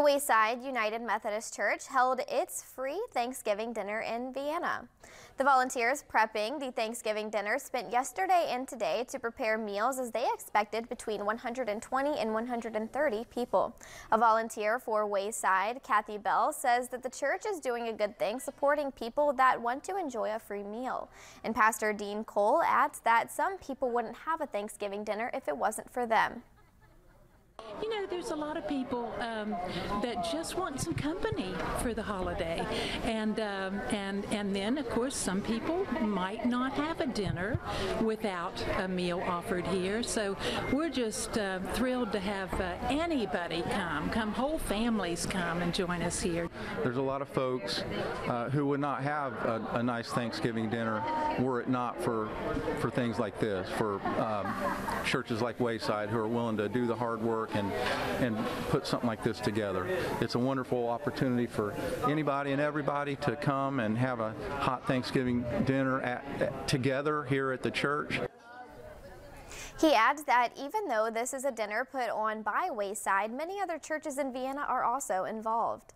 The Wayside United Methodist Church held its free Thanksgiving dinner in Vienna. The volunteers prepping the Thanksgiving dinner spent yesterday and today to prepare meals as they expected between 120 and 130 people. A volunteer for Wayside, Kathy Bell, says that the church is doing a good thing supporting people that want to enjoy a free meal. And Pastor Dean Cole adds that some people wouldn't have a Thanksgiving dinner if it wasn't for them. You know, there's a lot of people um, that just want some company for the holiday, and um, and and then of course some people might not have a dinner without a meal offered here. So we're just uh, thrilled to have uh, anybody come, come whole families come and join us here. There's a lot of folks uh, who would not have a, a, nice Thanksgiving dinner were it not for for things like this, for um, churches like Wayside who are willing to do the hard work and and put something like this together. It's a wonderful opportunity for anybody and everybody to come and have a hot Thanksgiving dinner at, at, together here at the church. He adds that even though this is a dinner put on by Wayside, many other churches in Vienna are also involved.